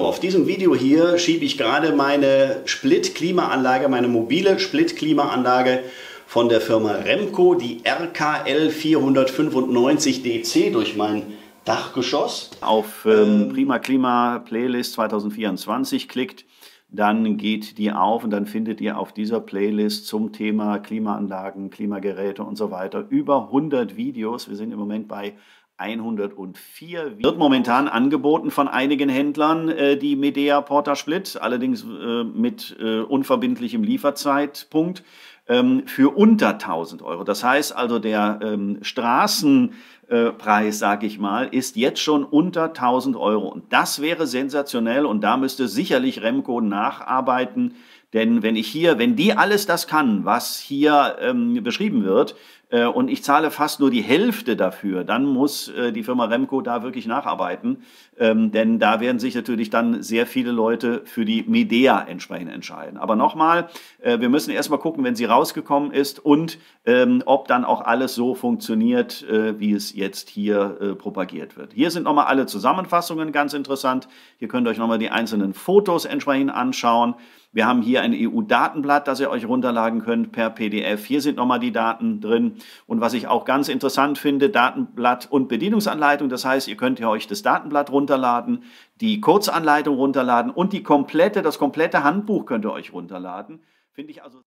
Auf diesem Video hier schiebe ich gerade meine Split-Klimaanlage, meine mobile Split-Klimaanlage von der Firma Remco, die RKL 495 DC durch mein Dachgeschoss. Auf ähm, Prima Klima Playlist 2024 klickt, dann geht die auf und dann findet ihr auf dieser Playlist zum Thema Klimaanlagen, Klimageräte und so weiter über 100 Videos. Wir sind im Moment bei 104 wird momentan angeboten von einigen Händlern äh, die Medea Porta Split, allerdings äh, mit äh, unverbindlichem Lieferzeitpunkt ähm, für unter 1000 Euro. Das heißt also, der ähm, Straßenpreis, sage ich mal, ist jetzt schon unter 1000 Euro. Und das wäre sensationell und da müsste sicherlich Remco nacharbeiten. Denn wenn ich hier, wenn die alles das kann, was hier ähm, beschrieben wird, äh, und ich zahle fast nur die Hälfte dafür, dann muss äh, die Firma Remco da wirklich nacharbeiten, ähm, denn da werden sich natürlich dann sehr viele Leute für die Medea entsprechend entscheiden. Aber nochmal, äh, wir müssen erstmal gucken, wenn sie rausgekommen ist und ähm, ob dann auch alles so funktioniert, wie es jetzt hier propagiert wird. Hier sind nochmal alle Zusammenfassungen ganz interessant. Hier könnt ihr euch nochmal die einzelnen Fotos entsprechend anschauen. Wir haben hier ein EU-Datenblatt, das ihr euch runterladen könnt per PDF. Hier sind nochmal die Daten drin. Und was ich auch ganz interessant finde, Datenblatt und Bedienungsanleitung. Das heißt, ihr könnt ja euch das Datenblatt runterladen, die Kurzanleitung runterladen und die komplette, das komplette Handbuch könnt ihr euch runterladen. Finde ich also.